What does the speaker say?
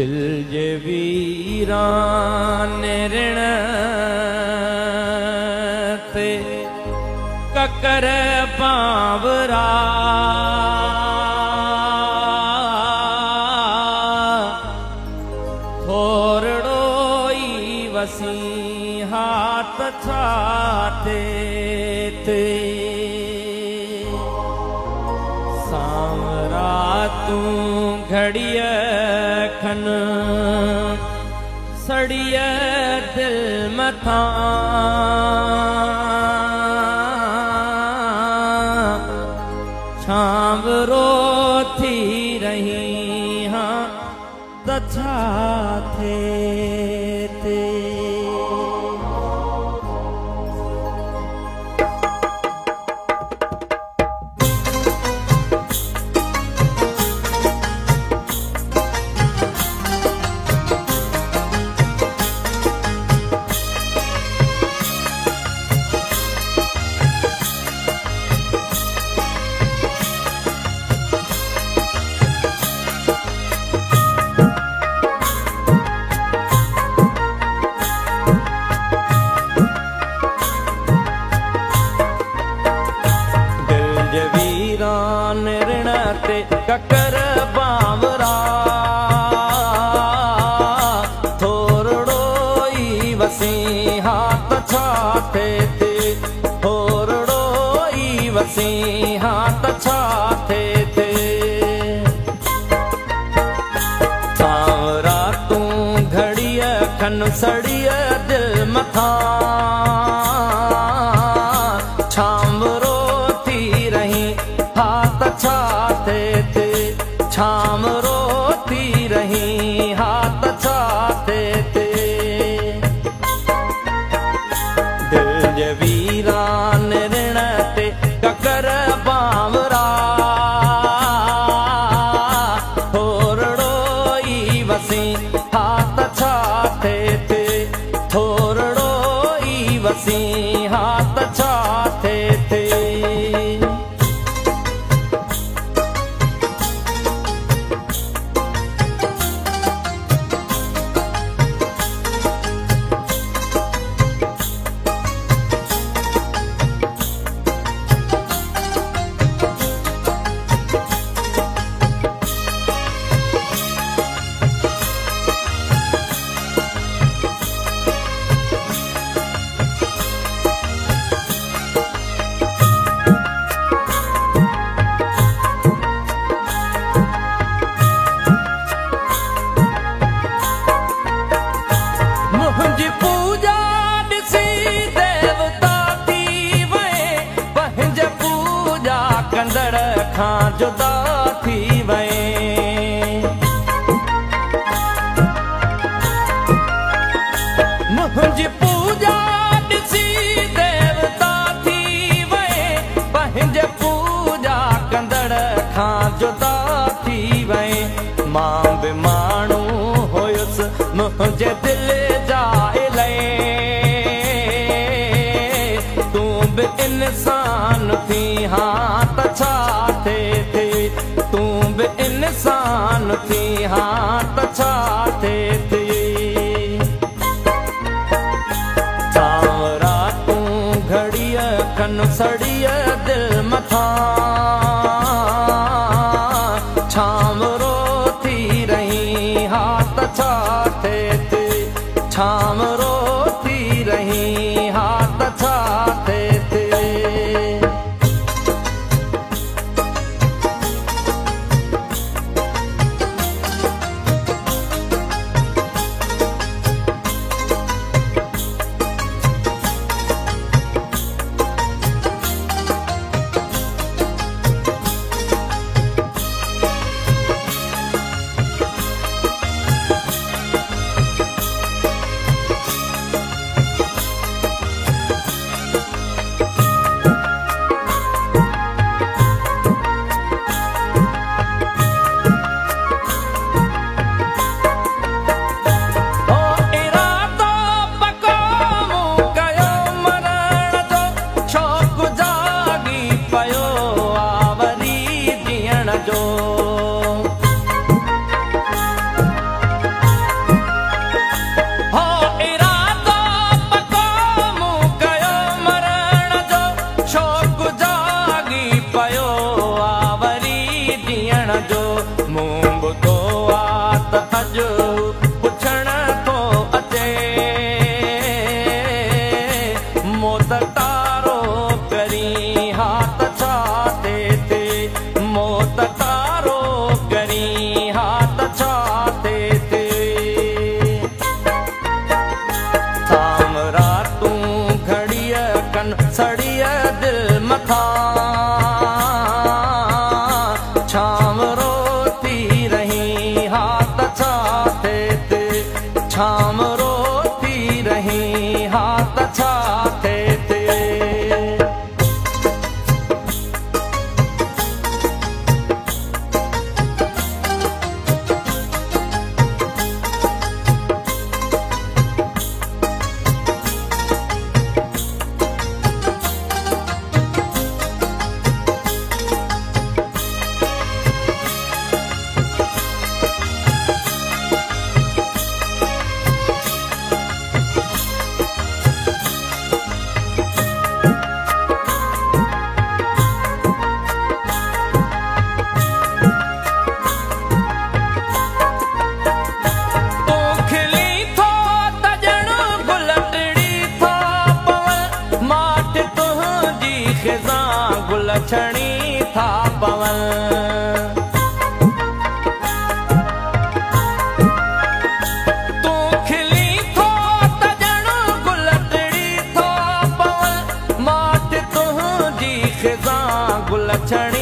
दिल जे वीरान रिण ते ककर पावरा थोरड़ो ई वसी हाथ ते सांवरा तूं घड़िय खन सड़िय दिल मथां छांवरो थी रही हाँ त छा थिए ई वसी हाथ छाते ते थोरड़ो ई वसी छाते ते। तूं घड़िय खन सड़िय दिल मथां کان جدا ٿي وئي منهنجي پوڄا ڏسي ديوتا ٿي وئي پنهنجي پوڄا ڪندڙ کان جدا ٿي وئي مان به ماڻهو هيس منهنجي دل ٿي هان ته ڇا ٿئي ٿي؟ تون به انسان ٿي هان ته ڇا ٿئي ٿي؟ سانورا تون گهڙي کن سڙي دل مٿان. ڇانورو ٿي رهي هاٿ ڇاتي تي ڇانورو ٿي हाथ छा था पवन। गुल पवन